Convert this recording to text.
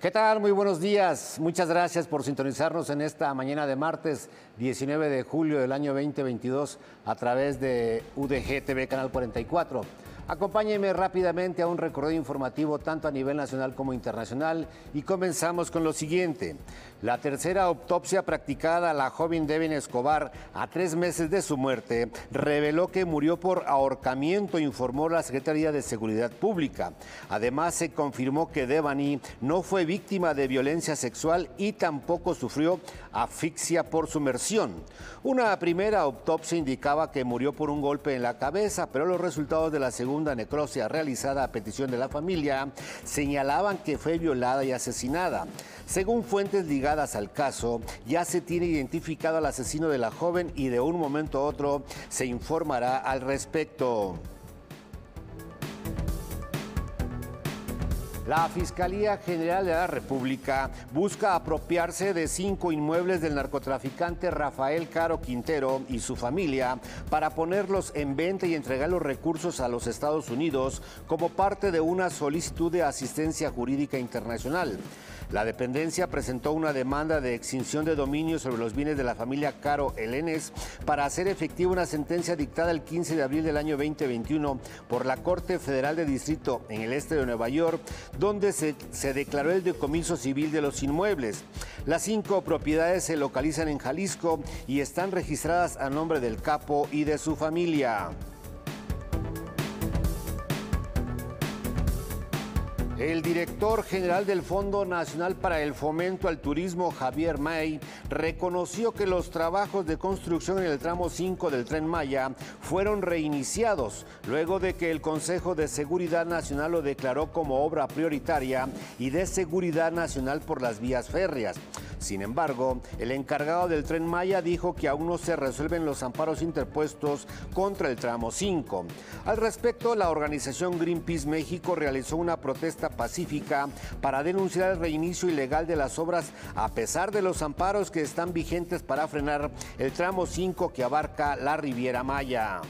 ¿Qué tal? Muy buenos días. Muchas gracias por sintonizarnos en esta mañana de martes 19 de julio del año 2022 a través de UDG TV Canal 44. Acompáñenme rápidamente a un recorrido informativo tanto a nivel nacional como internacional y comenzamos con lo siguiente. La tercera autopsia practicada a la joven Devin Escobar a tres meses de su muerte reveló que murió por ahorcamiento, informó la Secretaría de Seguridad Pública. Además, se confirmó que Devani no fue víctima de violencia sexual y tampoco sufrió asfixia por sumersión. Una primera autopsia indicaba que murió por un golpe en la cabeza, pero los resultados de la segunda necropsia realizada a petición de la familia señalaban que fue violada y asesinada. Según fuentes ligadas al caso, ya se tiene identificado al asesino de la joven y de un momento a otro se informará al respecto. La Fiscalía General de la República busca apropiarse de cinco inmuebles del narcotraficante Rafael Caro Quintero y su familia para ponerlos en venta y entregar los recursos a los Estados Unidos como parte de una solicitud de asistencia jurídica internacional. La dependencia presentó una demanda de extinción de dominio sobre los bienes de la familia Caro Elenes para hacer efectiva una sentencia dictada el 15 de abril del año 2021 por la Corte Federal de Distrito en el este de Nueva York, donde se, declaró el decomiso civil de los inmuebles. Las cinco propiedades se localizan en Jalisco y están registradas a nombre del capo y de su familia. El director general del Fondo Nacional para el Fomento al Turismo, Javier May, reconoció que los trabajos de construcción en el tramo 5 del tren Maya fueron reiniciados luego de que el Consejo de Seguridad Nacional lo declaró como obra prioritaria y de seguridad nacional por las vías férreas. Sin embargo, el encargado del tren Maya dijo que aún no se resuelven los amparos interpuestos contra el tramo 5. Al respecto, la organización Greenpeace México realizó una protesta pacífica para denunciar el reinicio ilegal de las obras a pesar de los amparos que están vigentes para frenar el tramo 5 que abarca la Riviera Maya.